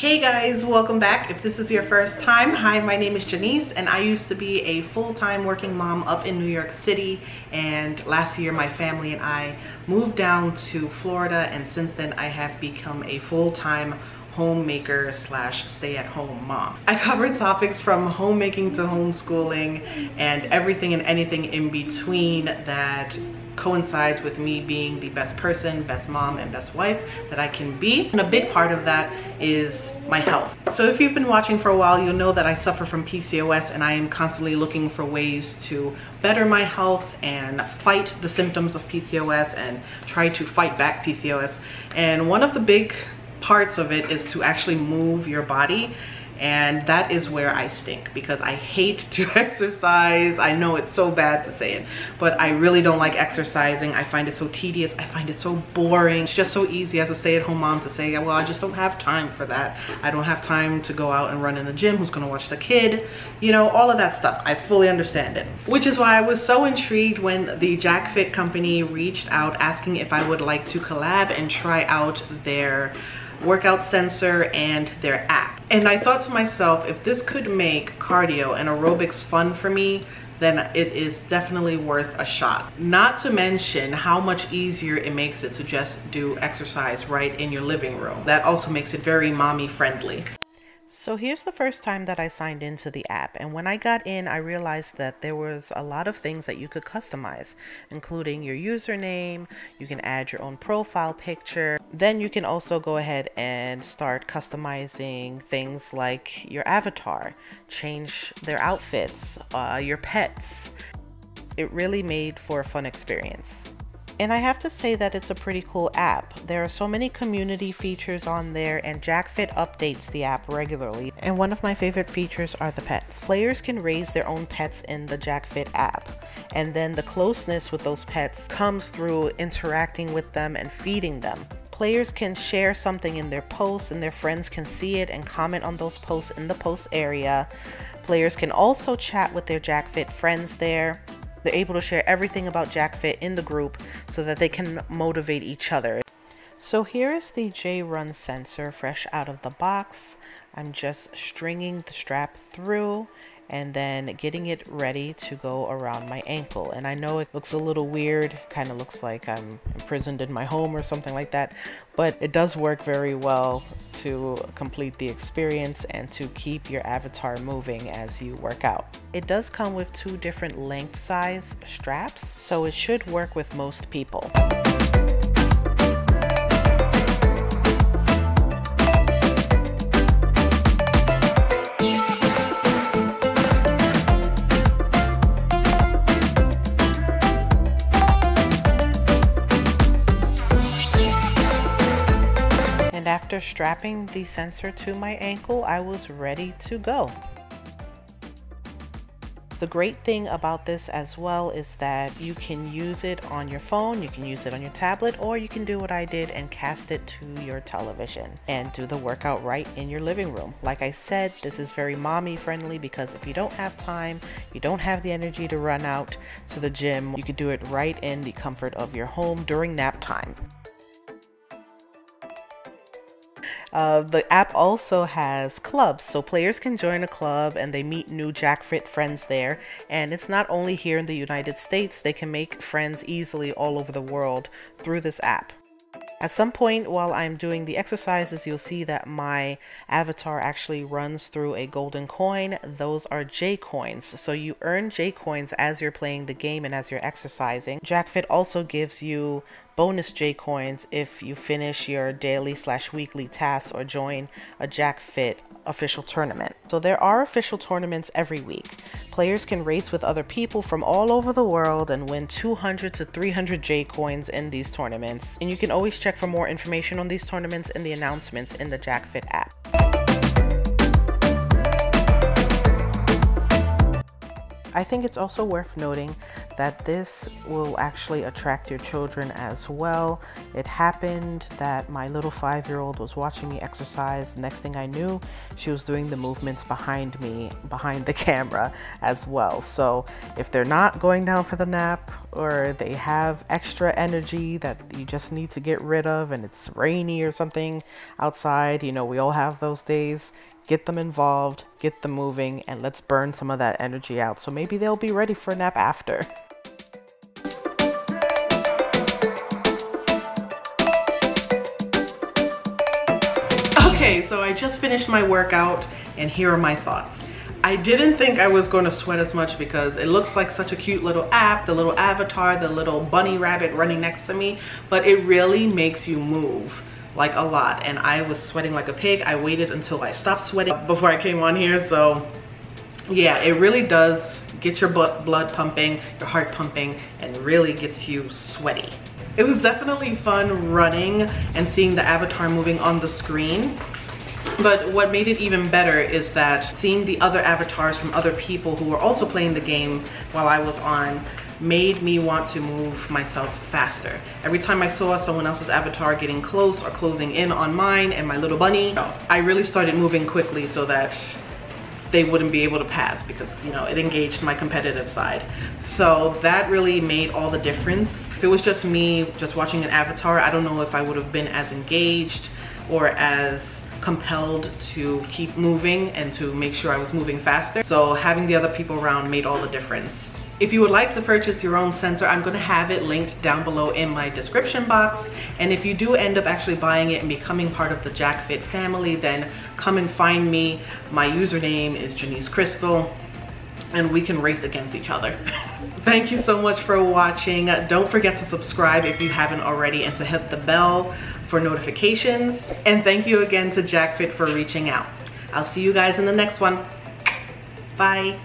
Hey guys, welcome back. If this is your first time, hi, my name is Genise and I used to be a full-time working mom up in New York City and last year my family and I moved down to Florida and since then I have become a full-time homemaker slash stay-at-home mom. I cover topics from homemaking to homeschooling and everything and anything in between that coincides with me being the best person, best mom, and best wife that I can be. And a big part of that is my health. So if you've been watching for a while, you'll know that I suffer from PCOS and I am constantly looking for ways to better my health and fight the symptoms of PCOS and try to fight back PCOS. And one of the big parts of it is to actually move your body and that is where I stink because I hate to exercise. I know it's so bad to say it, but I really don't like exercising. I find it so tedious. I find it so boring. It's just so easy as a stay-at-home mom to say, well, I just don't have time for that. I don't have time to go out and run in the gym. Who's gonna watch the kid? You know, all of that stuff. I fully understand it. Which is why I was so intrigued when the JacFit company reached out asking if I would like to collab and try out their workout sensor and their app. And I thought to myself, if this could make cardio and aerobics fun for me, then it is definitely worth a shot. Not to mention how much easier it makes it to just do exercise right in your living room. That also makes it very mommy friendly. So here's the first time that I signed into the app and when I got in I realized that there was a lot of things that you could customize including your username, you can add your own profile picture, then you can also go ahead and start customizing things like your avatar, change their outfits, uh, your pets. It really made for a fun experience. And I have to say that it's a pretty cool app. There are so many community features on there and JacFit updates the app regularly. And one of my favorite features are the pets. Players can raise their own pets in the JacFit app. And then the closeness with those pets comes through interacting with them and feeding them. Players can share something in their posts and their friends can see it and comment on those posts in the post area. Players can also chat with their JacFit friends there. They're able to share everything about JacFit in the group so that they can motivate each other. So here is the JRun sensor fresh out of the box. I'm just stringing the strap through and then getting it ready to go around my ankle. And I know it looks a little weird, kind of looks like I'm imprisoned in my home or something like that, but it does work very well to complete the experience and to keep your avatar moving as you work out. It does come with two different length size straps, so it should work with most people. After strapping the sensor to my ankle, I was ready to go. The great thing about this as well is that you can use it on your phone, you can use it on your tablet, or you can do what I did and cast it to your television and do the workout right in your living room. Like I said, this is very mommy friendly because if you don't have time, you don't have the energy to run out to the gym, you can do it right in the comfort of your home during nap time. Uh, the app also has clubs, so players can join a club and they meet new JacFit friends there. And it's not only here in the United States, they can make friends easily all over the world through this app. At some point while I'm doing the exercises, you'll see that my avatar actually runs through a golden coin. Those are J coins. So you earn J coins as you're playing the game and as you're exercising. JacFit also gives you bonus J coins if you finish your daily slash weekly tasks or join a JacFit official tournament. So there are official tournaments every week. Players can race with other people from all over the world and win 200 to 300 J coins in these tournaments. And you can always check for more information on these tournaments in the announcements in the JacFit app. I think it's also worth noting that this will actually attract your children as well. It happened that my little five year old was watching me exercise. Next thing I knew, she was doing the movements behind me, behind the camera as well. So if they're not going down for the nap or they have extra energy that you just need to get rid of and it's rainy or something outside, you know, we all have those days get them involved, get them moving, and let's burn some of that energy out. So maybe they'll be ready for a nap after. Okay, so I just finished my workout and here are my thoughts. I didn't think I was going to sweat as much because it looks like such a cute little app, the little avatar, the little bunny rabbit running next to me, but it really makes you move like a lot and I was sweating like a pig. I waited until I stopped sweating before I came on here. So yeah, it really does get your blood pumping, your heart pumping, and really gets you sweaty. It was definitely fun running and seeing the avatar moving on the screen. But what made it even better is that seeing the other avatars from other people who were also playing the game while I was on made me want to move myself faster. Every time I saw someone else's avatar getting close or closing in on mine and my little bunny, I really started moving quickly so that they wouldn't be able to pass because you know it engaged my competitive side. So that really made all the difference. If it was just me just watching an avatar i don't know if i would have been as engaged or as compelled to keep moving and to make sure i was moving faster. So having the other people around made all the difference if you would like to purchase your own sensor, I'm gonna have it linked down below in my description box. And if you do end up actually buying it and becoming part of the JacFit family, then come and find me. My username is Genise Krystal and we can race against each other. Thank you so much for watching. Don't forget to subscribe if you haven't already and to hit the bell for notifications. And thank you again to JacFit for reaching out. I'll see you guys in the next one. Bye.